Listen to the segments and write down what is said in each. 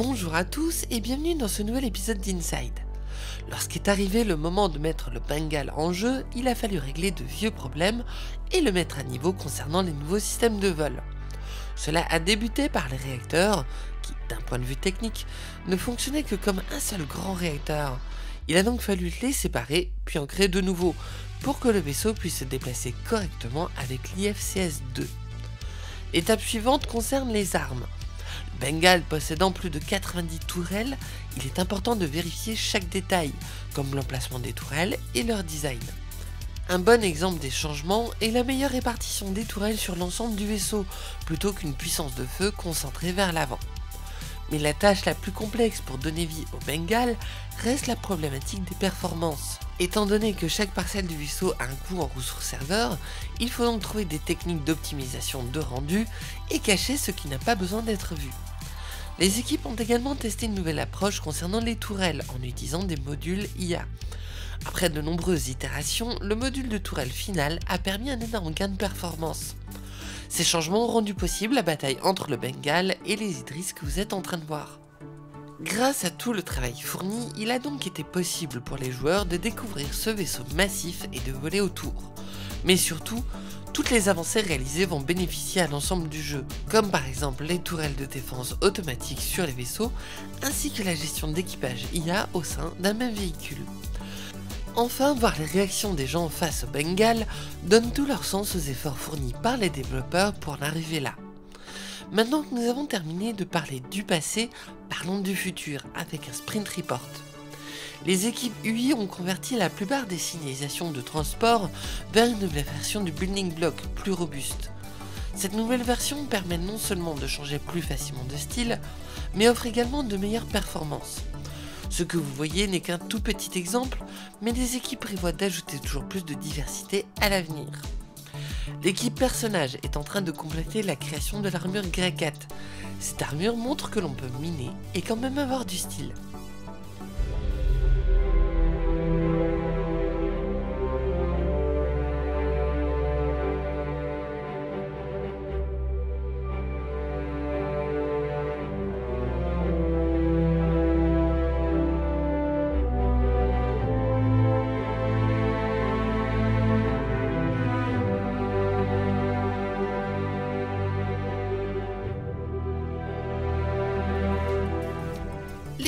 Bonjour à tous et bienvenue dans ce nouvel épisode d'Inside. Lorsqu'est arrivé le moment de mettre le Bengal en jeu, il a fallu régler de vieux problèmes et le mettre à niveau concernant les nouveaux systèmes de vol. Cela a débuté par les réacteurs, qui, d'un point de vue technique, ne fonctionnaient que comme un seul grand réacteur. Il a donc fallu les séparer, puis en créer de nouveaux, pour que le vaisseau puisse se déplacer correctement avec l'IFCS-2. L'étape suivante concerne les armes. Bengal possédant plus de 90 tourelles, il est important de vérifier chaque détail, comme l'emplacement des tourelles et leur design. Un bon exemple des changements est la meilleure répartition des tourelles sur l'ensemble du vaisseau, plutôt qu'une puissance de feu concentrée vers l'avant. Mais la tâche la plus complexe pour donner vie au Bengal reste la problématique des performances. Étant donné que chaque parcelle du vaisseau a un coût en ressources serveurs, il faut donc trouver des techniques d'optimisation de rendu et cacher ce qui n'a pas besoin d'être vu. Les équipes ont également testé une nouvelle approche concernant les tourelles en utilisant des modules IA. Après de nombreuses itérations, le module de tourelle final a permis un énorme gain de performance. Ces changements ont rendu possible la bataille entre le Bengal et les Idris que vous êtes en train de voir. Grâce à tout le travail fourni, il a donc été possible pour les joueurs de découvrir ce vaisseau massif et de voler autour. Mais surtout, toutes les avancées réalisées vont bénéficier à l'ensemble du jeu, comme par exemple les tourelles de défense automatiques sur les vaisseaux, ainsi que la gestion d'équipage IA au sein d'un même véhicule. Enfin, voir les réactions des gens face au Bengal donne tout leur sens aux efforts fournis par les développeurs pour en arriver là. Maintenant que nous avons terminé de parler du passé, parlons du futur avec un sprint report les équipes UI ont converti la plupart des signalisations de transport vers une nouvelle version du building block plus robuste. Cette nouvelle version permet non seulement de changer plus facilement de style, mais offre également de meilleures performances. Ce que vous voyez n'est qu'un tout petit exemple, mais les équipes prévoient d'ajouter toujours plus de diversité à l'avenir. L'équipe personnage est en train de compléter la création de l'armure Grey Cette armure montre que l'on peut miner et quand même avoir du style.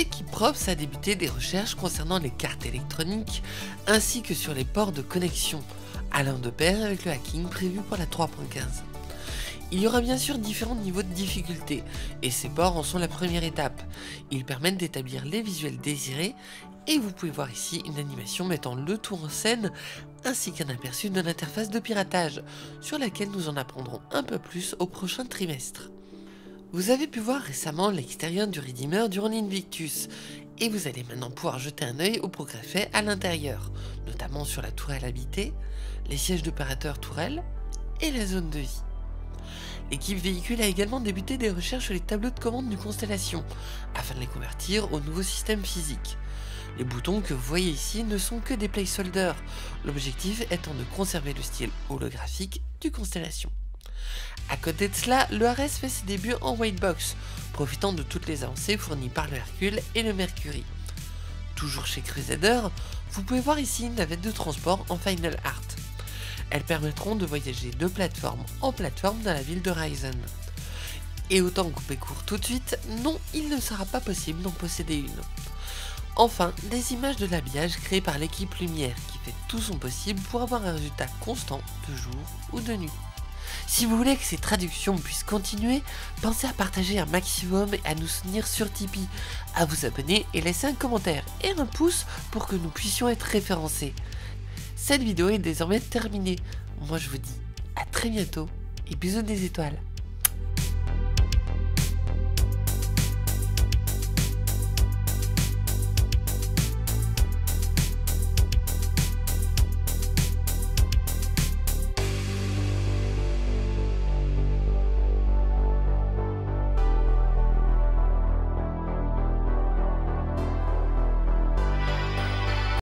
L'équipe Props a débuté des recherches concernant les cartes électroniques ainsi que sur les ports de connexion, allant de pair avec le hacking prévu pour la 3.15. Il y aura bien sûr différents niveaux de difficulté, et ces ports en sont la première étape. Ils permettent d'établir les visuels désirés, et vous pouvez voir ici une animation mettant le tout en scène, ainsi qu'un aperçu de l'interface de piratage, sur laquelle nous en apprendrons un peu plus au prochain trimestre. Vous avez pu voir récemment l'extérieur du Redeemer durant l'Invictus, et vous allez maintenant pouvoir jeter un œil au progrès fait à l'intérieur, notamment sur la tourelle habitée, les sièges d'opérateurs tourelle et la zone de vie. L'équipe véhicule a également débuté des recherches sur les tableaux de commande du Constellation, afin de les convertir au nouveau système physique. Les boutons que vous voyez ici ne sont que des placeholders, l'objectif étant de conserver le style holographique du Constellation. À côté de cela, le RS fait ses débuts en white box, profitant de toutes les avancées fournies par le Hercule et le Mercury. Toujours chez Crusader, vous pouvez voir ici une navette de transport en Final Art. Elles permettront de voyager de plateforme en plateforme dans la ville de Ryzen. Et autant couper court tout de suite, non, il ne sera pas possible d'en posséder une. Enfin, des images de l'habillage créées par l'équipe Lumière qui fait tout son possible pour avoir un résultat constant de jour ou de nuit. Si vous voulez que ces traductions puissent continuer, pensez à partager un maximum et à nous soutenir sur Tipeee, à vous abonner et laisser un commentaire et un pouce pour que nous puissions être référencés. Cette vidéo est désormais terminée. Moi je vous dis à très bientôt et bisous des étoiles.